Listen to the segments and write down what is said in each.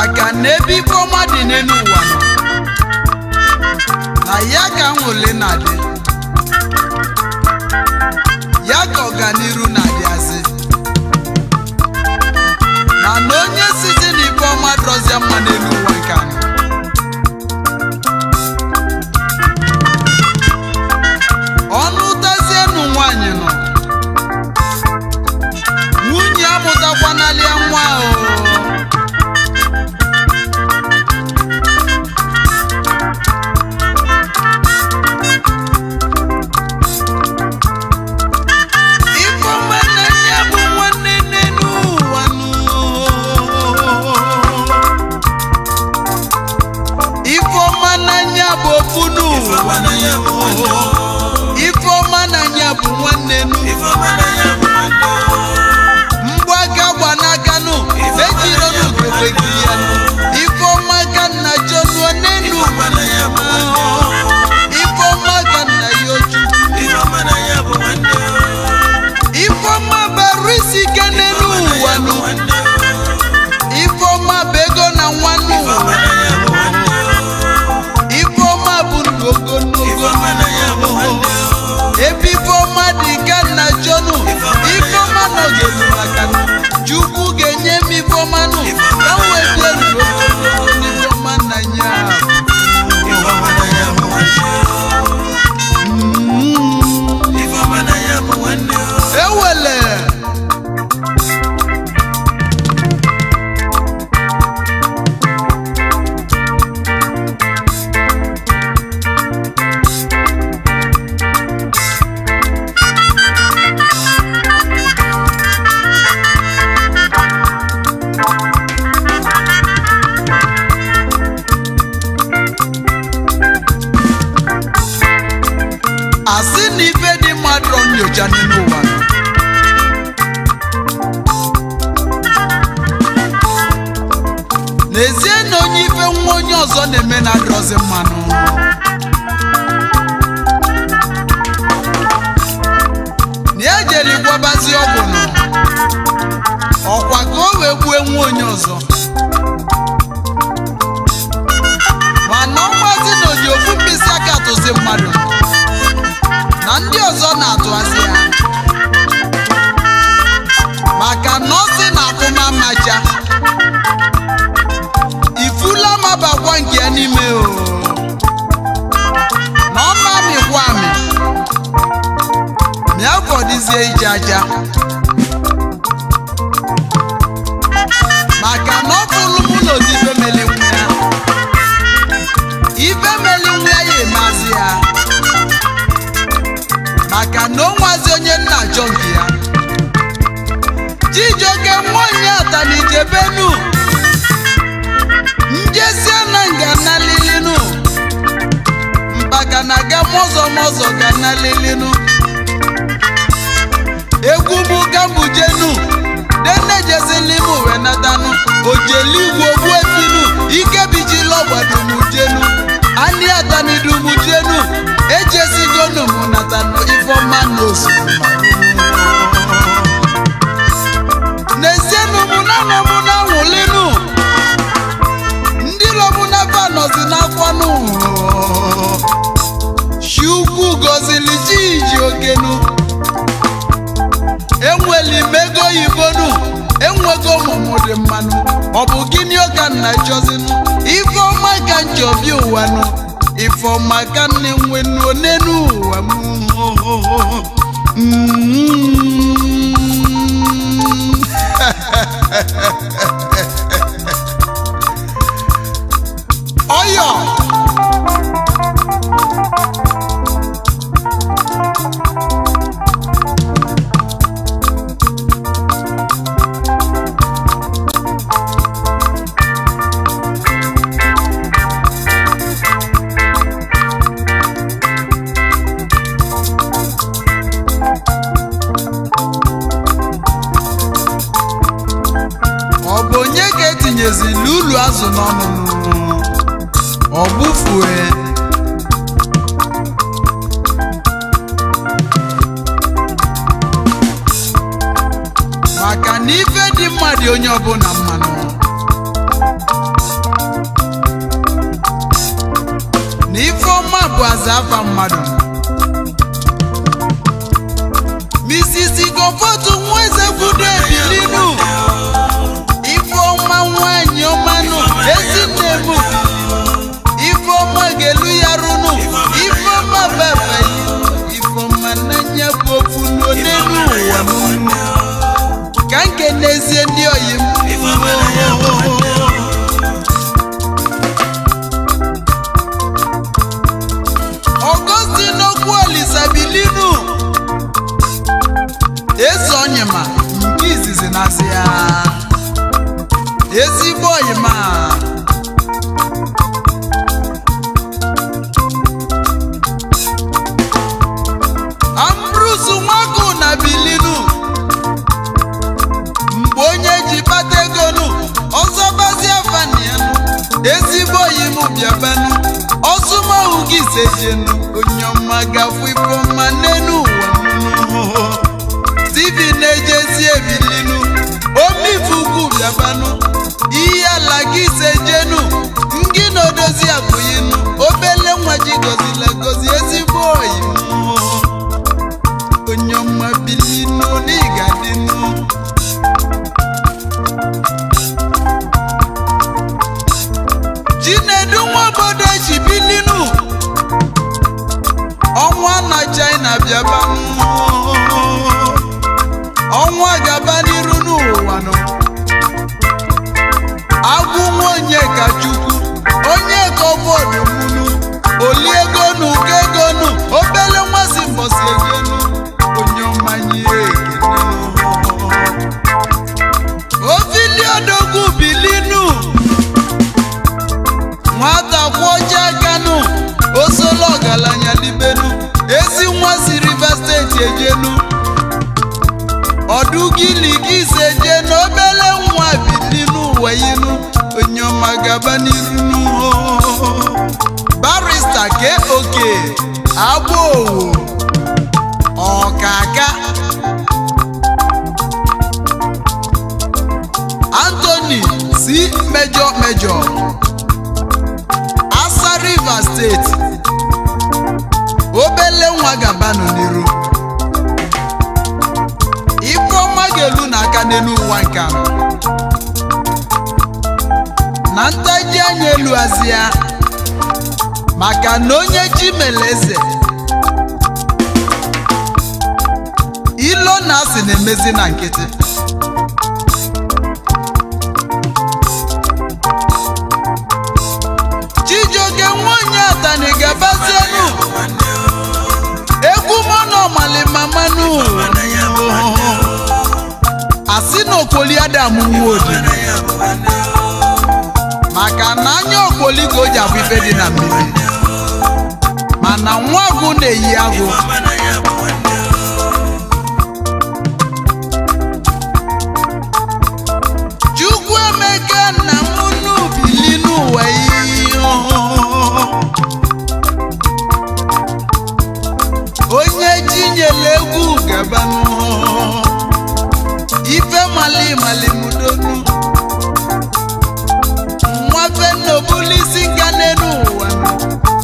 maka na ebe ikpe ọma dị n'elu ụwa na ya ka nwole na dị ya ka ọganiru na-adịazị na na onye site n'ikpe ọma drọzịa mma n'elu ifeoma na anya bụ nwanne nnu tie na onye ife nwa onye ọzọ na-eme na adịrọzi mmanụ na ya jere igwabazi ọgwụ nọ ọkwa ka o wee gbue nwa onye ọzọ mana ọnwazi na oji ofu mkpịsị aka atụzi mmadụ na ndị ọzọ na asị. benu njesi na nga na lilinu mpaka na ga mọzọ mọzọ ga na lilinu egwu mu ga mbujenu dene jesi limu wenatanu ojeligwu ogbu etinu ike bijila ọgbadumujenu ani atanidumujenu ejesigonu munatanu ifeọma na osimiri nọzi n'akwa n'ụlọ chiukwu gọzili chiji ogenu enweli mego ibonu enwego ọmụmụ dị mmanụ ọ bụ gịnị ọka nna jọzinụ ifeọma ka njobi ụwa nụ ka nne ụwa m mm na ife dị mma dị onye ọbụla mmanụ na ife ọma bụ aza afa mmadụ Mrs. Comfort nwa eze kwudo ebilinu ife ọma ọmanụ ezinne m ife ga-elu ya runu ife ọma bụ ife ọma n'anya bụ okwu n'elu ụwa m n'ezie ndị oyi m ogozi n'okwu olizabilinu eze onyima nke izizi na-asị ya ezigbo a bịabanu ọzụmahụ gị sejenu onye ọma gafu ife ọma n'enu ụwa TV na-ejezi ebilinu omifugwu bịabanu ihe ala gị sejenu ngị na odozi abụghinu obele nwa ji gozila gozie na bịaba mmụọ ọdụgiligize je n'obele nwa bili n'ụwa inu gaba n'iru barista ke oke agba owu ọkaka Anthony si mejọ mejọ Asa River steeti obele nwa gaba n'iru n'ụwa na ntaji anya eluazi ya maka na onye ji mere ilo na asị na-emezi na nkịtị chijioke nwanyị atanị gabazienu egwu mọnụ ọmali mamanụ asị na okpoli adam nwoodi maka na anya okpoli ga o ji abụ dị na mmiri mana nwa na-eyi agụ chukwu emeka na munu bili n'ụwa ihe onye jinyela egwu gabanụ mali malimudonu nwafe n'obulisi ga n'elu nenu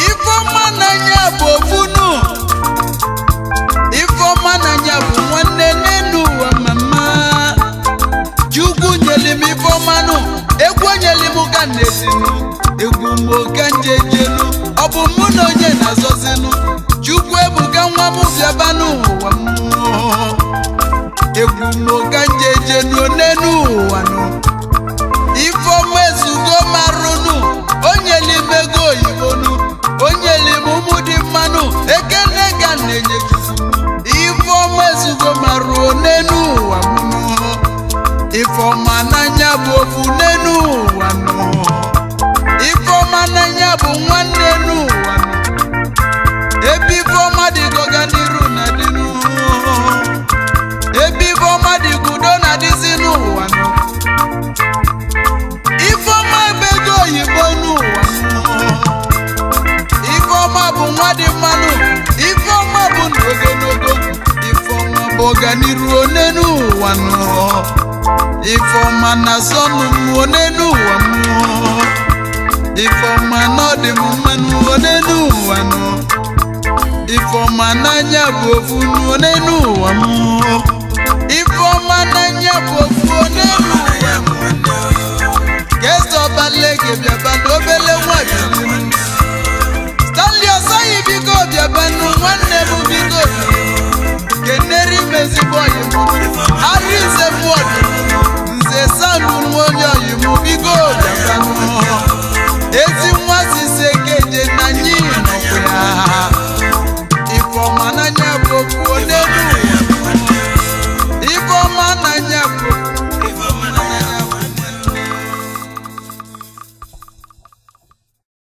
ifeọma n'anya bụ manu, nu ifeọma n'anya bụ m okenje jelu ọ bụ mụ na onye na-azọzilu chukwu ebuka nwa m bịabanụ ọganiru one n'ụwa nụọ ifeọma na sọnụ m one n'ụwa mụọ ifeọma na ọdị m mmanụ one n'ụwa nụọ ifeọma n'anya bụ ofu one n'ụwa mụọ ifeọma n'anya bụ ofu one n'ụwa mụọ ka esi ọbale gị bịaba na obele nwa bịaba Stanley biko bịaba nụ nwanne m biko bịaba yeneri mezigbo oyibo ahịa ise fọdụ nze sanụ nwa onye bigo ọjọkanụ